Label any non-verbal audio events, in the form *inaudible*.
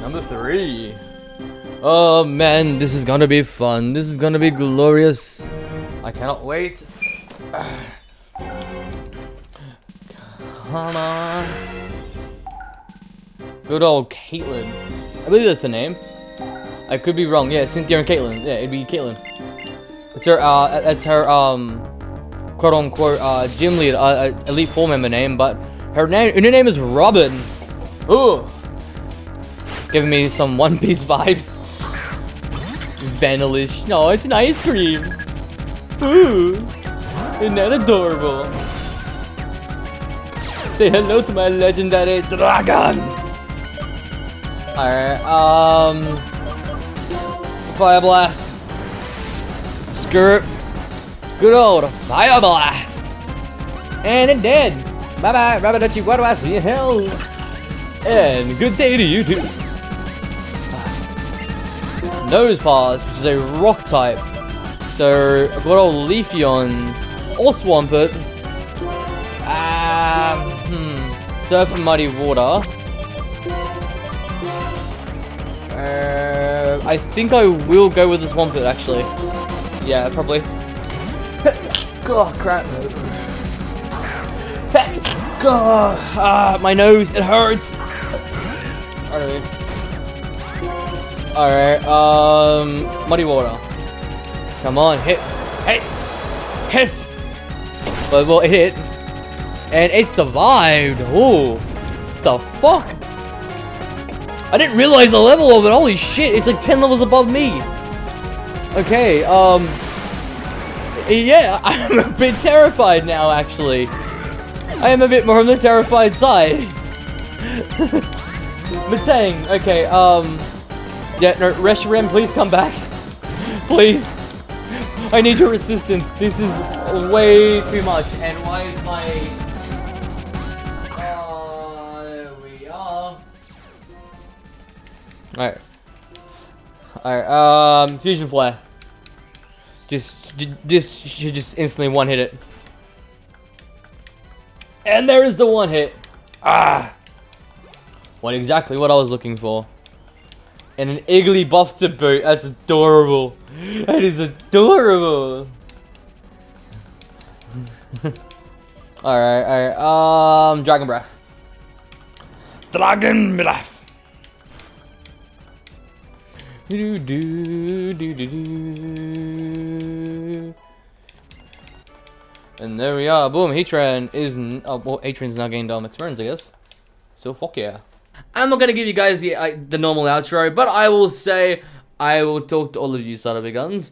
Number three. Oh man, this is gonna be fun. This is gonna be glorious. I cannot wait. Come on. Good old Caitlin. I believe that's the name. I could be wrong. Yeah, Cynthia and Caitlin. Yeah, it'd be Caitlin. It's her. Uh, that's her. Um, quote unquote. Uh, gym lead. Uh, uh, elite four member name, but her name. Her name is Robin. Ooh. Giving me some One Piece vibes. Vanillish. No, it's an ice cream. Ooh. Isn't that adorable? Say hello to my legendary dragon. Alright, um... Fire Blast. Skirt. Good old Fire Blast. And it did. Bye-bye, Rabbit What do I see? Hell. And good day to you too. Nose Pass, which is a rock type. So, I've got old Leafeon or Swampert. Um, hmm. Surf and Muddy Water. Uh, I think I will go with the Swampert, actually. Yeah, probably. Oh, crap. God, ah, my nose, it hurts. Alright. Alright, um, Muddy Water. Come on, hit, hit, hit. But well, it hit, and it survived. Oh, the fuck! I didn't realize the level of it. Holy shit! It's like ten levels above me. Okay, um, yeah, I'm a bit terrified now. Actually, I am a bit more on the terrified side. *laughs* Matang, okay, um, yeah, no, Reshiram, please come back. *laughs* please. I need your assistance. This is way too much. And why is my... Uh, there we are. Alright. Alright, um, Fusion Flare. Just, just, should just instantly one-hit it. And there is the one hit. Ah! What exactly what I was looking for. And an Igglybuff to boot. That's adorable. That is adorable. *laughs* alright, alright. Um, Dragon Breath. Dragon Breath. Do do do do do. And there we are. Boom. Heatran is. Oh, well, Heatran's now gained its turns, I guess. So fuck yeah. I'm not gonna give you guys the uh, the normal outro, but I will say I will talk to all of you son of a guns.